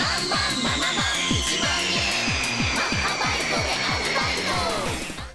My mind